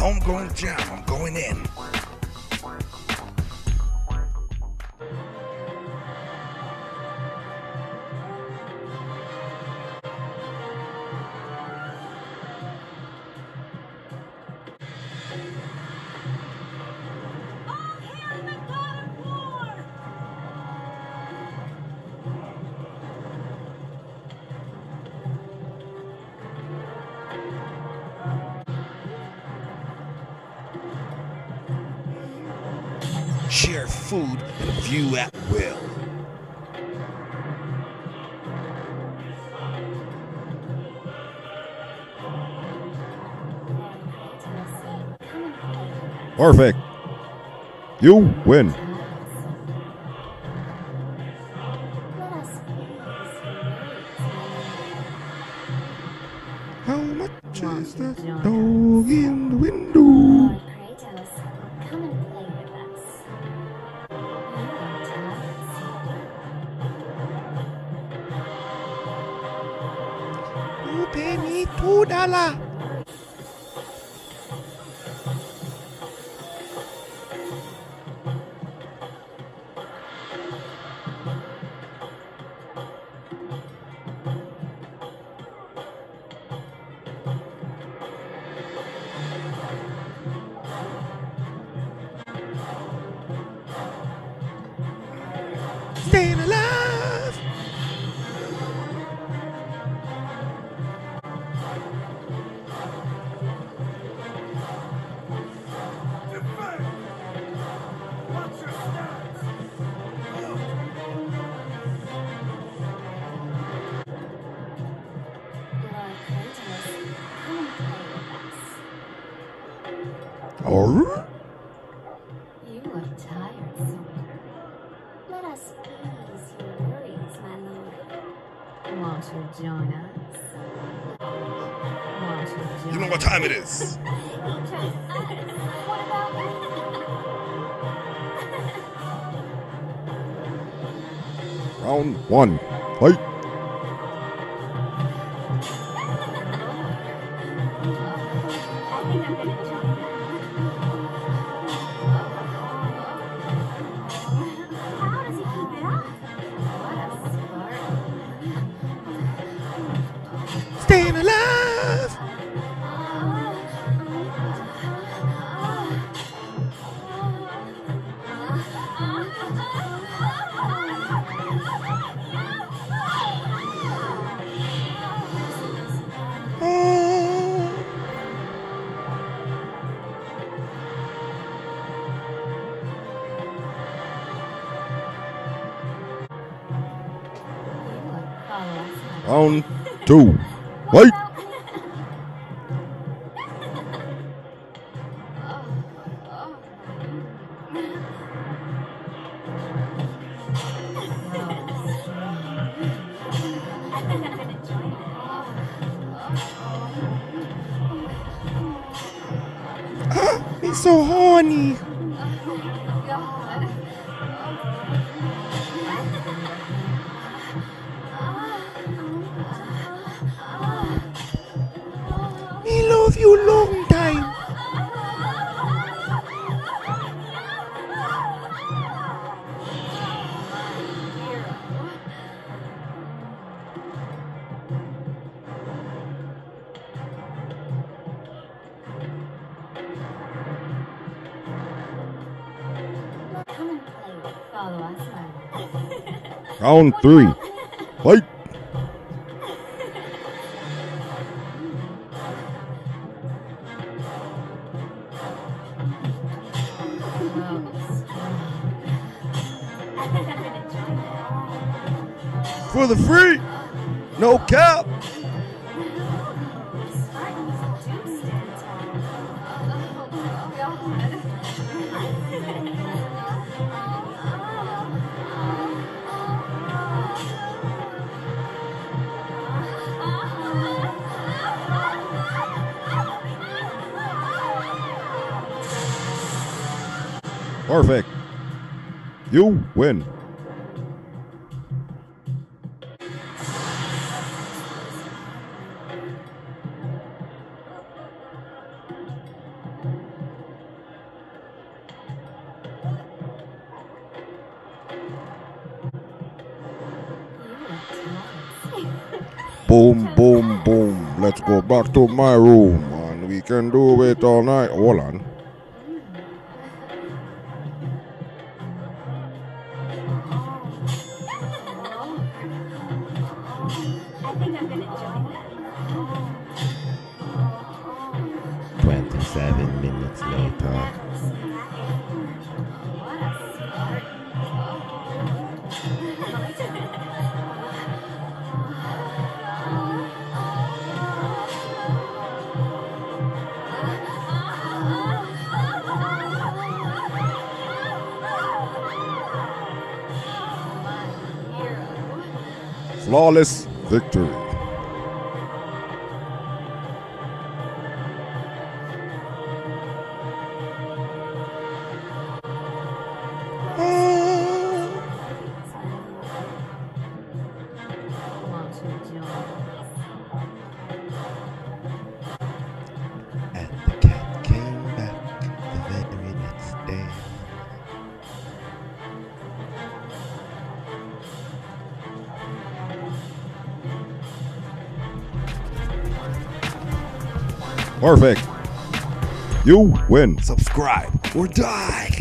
homegrown jam. I'm going in. Food and view at will. Perfect. You win. Two Oh. You look tired, soldier. Let us ease your worries, my lord. Won't you join us? You know what time it is. He chose us. What about me? Round one. Fight. Round two. Wait. So horny. You long time. Come and play with Follow us, my Round three. Fight. For the free. No cap. You win. boom, boom, boom. Let's go back to my room and we can do it all night. Hold on. Twenty-seven minutes later. Flawless victory. Perfect. You win. Subscribe or die.